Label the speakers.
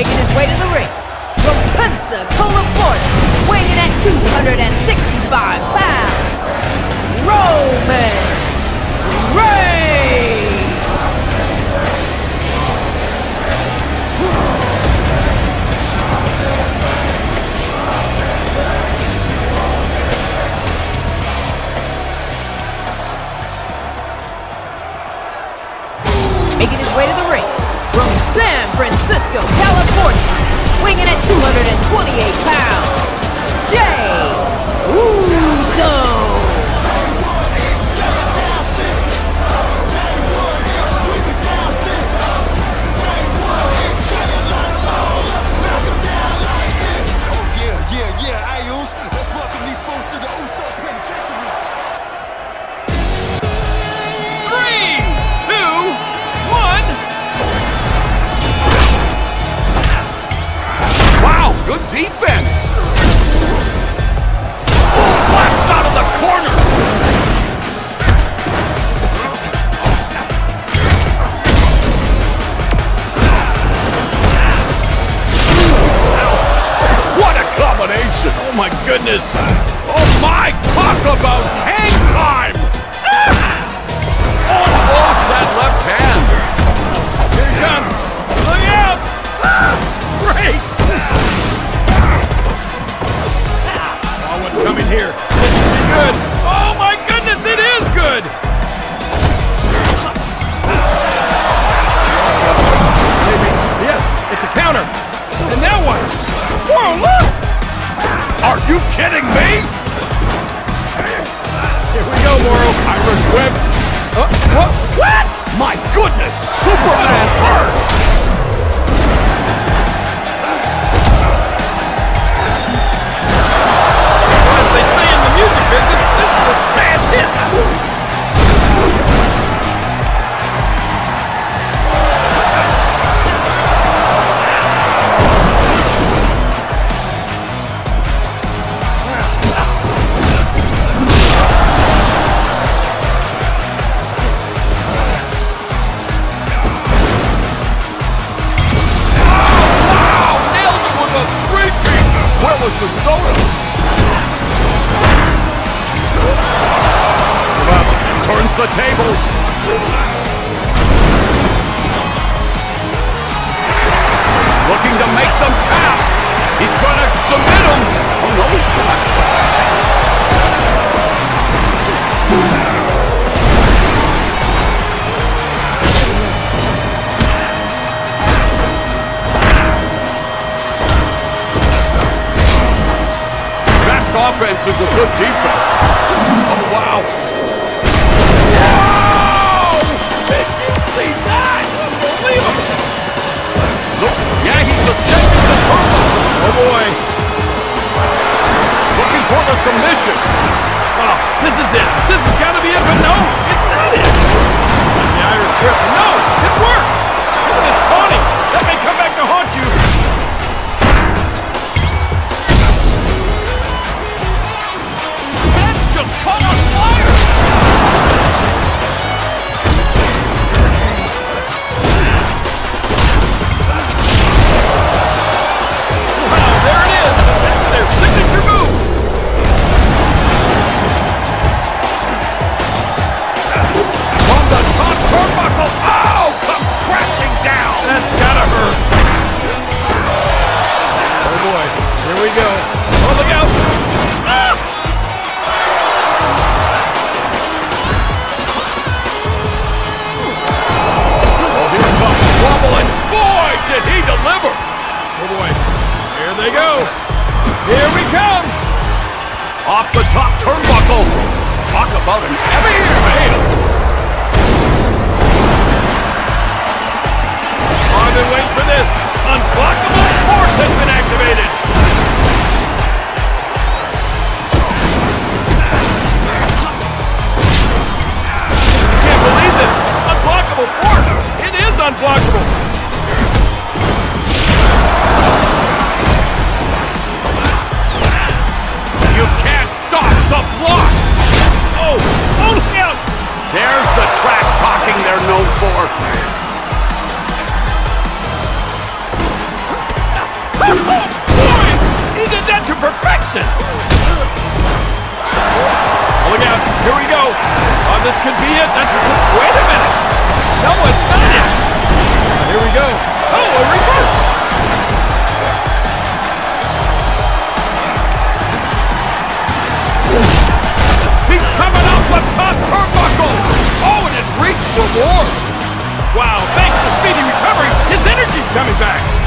Speaker 1: making his way to the ring. From Pensacola, Florida, weighing in at 265 pounds, Roman Reigns! Making his way to the San Francisco, California, weighing in at 228 pounds.
Speaker 2: my goodness! Web. Uh, what? What? My goodness! Superman Earth! the tables. Looking to make them tap. He's going to submit him. Oh, no, he's not. Best offense is a good defense. Oh, wow. boy. Looking for the submission. Oh, this is it. This is got off the top turnbuckle. Talk about an heavy fail. I've been waiting for this. Unblockable force has been activated. Can't believe this. Unblockable force. It is unblockable. block! Oh, hold him! There's the trash talking they're known for. Boy! He did that to perfection! Oh, look out, here we go! Oh, this could be it, that's... Wait a minute! No, it's not it! Here we go. Oh, a reversal! reaps rewards. Wow, thanks to speedy recovery, his energy's coming back.